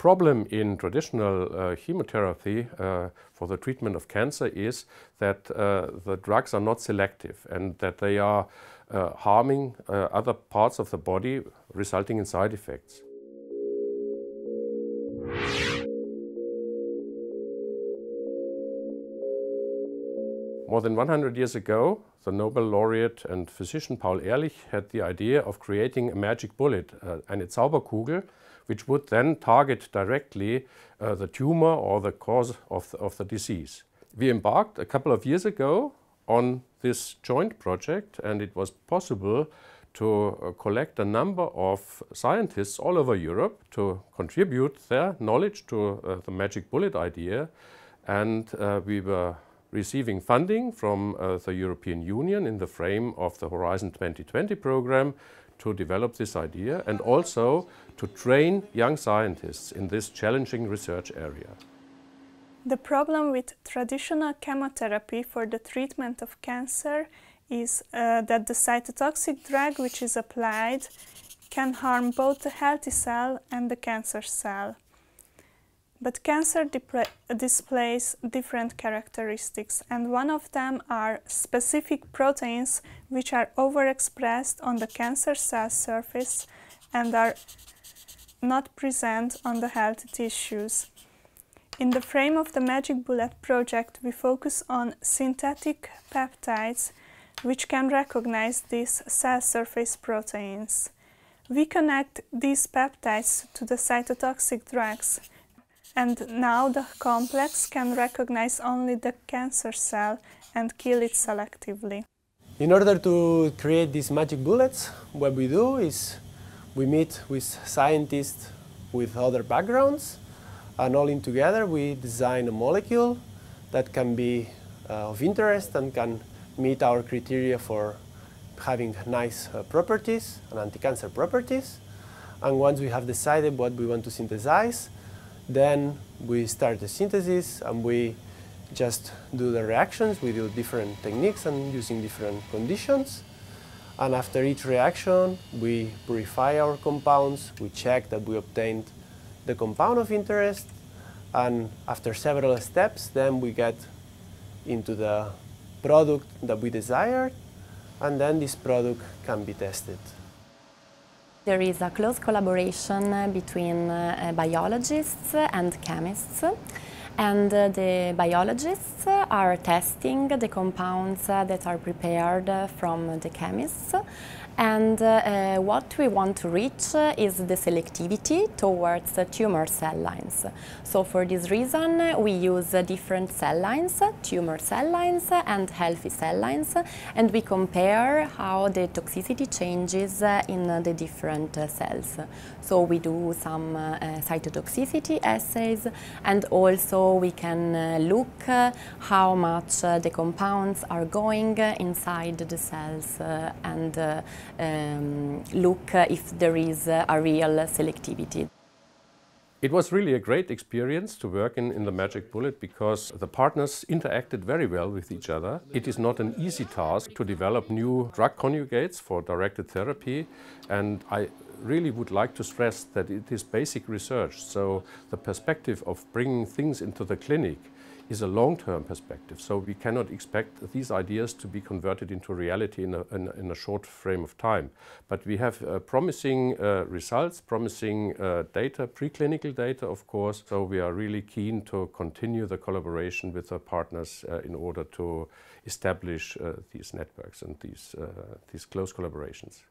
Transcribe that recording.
problem in traditional uh, chemotherapy uh, for the treatment of cancer is that uh, the drugs are not selective and that they are uh, harming uh, other parts of the body, resulting in side effects. More than 100 years ago, the Nobel laureate and physician Paul Ehrlich had the idea of creating a magic bullet, uh, eine Zauberkugel, which would then target directly uh, the tumor or the cause of the, of the disease. We embarked a couple of years ago on this joint project and it was possible to uh, collect a number of scientists all over Europe to contribute their knowledge to uh, the magic bullet idea and uh, we were receiving funding from uh, the European Union in the frame of the Horizon 2020 program to develop this idea and also to train young scientists in this challenging research area. The problem with traditional chemotherapy for the treatment of cancer is uh, that the cytotoxic drug which is applied can harm both the healthy cell and the cancer cell. But cancer displays different characteristics and one of them are specific proteins which are overexpressed on the cancer cell surface and are not present on the healthy tissues. In the frame of the Magic Bullet project, we focus on synthetic peptides which can recognize these cell surface proteins. We connect these peptides to the cytotoxic drugs and now the complex can recognize only the cancer cell and kill it selectively. In order to create these magic bullets, what we do is we meet with scientists with other backgrounds and all in together we design a molecule that can be uh, of interest and can meet our criteria for having nice uh, properties and anti-cancer properties. And once we have decided what we want to synthesize, then we start the synthesis and we just do the reactions. We do different techniques and using different conditions. And after each reaction, we purify our compounds. We check that we obtained the compound of interest. And after several steps, then we get into the product that we desired. And then this product can be tested. There is a close collaboration between uh, biologists and chemists and uh, the biologists are testing the compounds uh, that are prepared uh, from the chemists and uh, uh, what we want to reach is the selectivity towards tumor cell lines. So for this reason we use different cell lines, tumor cell lines and healthy cell lines and we compare how the toxicity changes in the different cells. So we do some uh, cytotoxicity assays and also we can uh, look uh, how much uh, the compounds are going inside the cells uh, and um, look if there is a real selectivity. It was really a great experience to work in, in the Magic Bullet because the partners interacted very well with each other. It is not an easy task to develop new drug conjugates for directed therapy and I really would like to stress that it is basic research. So the perspective of bringing things into the clinic is a long-term perspective. So we cannot expect these ideas to be converted into reality in a, in in a short frame of time. But we have uh, promising uh, results, promising uh, data, preclinical data, of course. So we are really keen to continue the collaboration with our partners uh, in order to establish uh, these networks and these, uh, these close collaborations.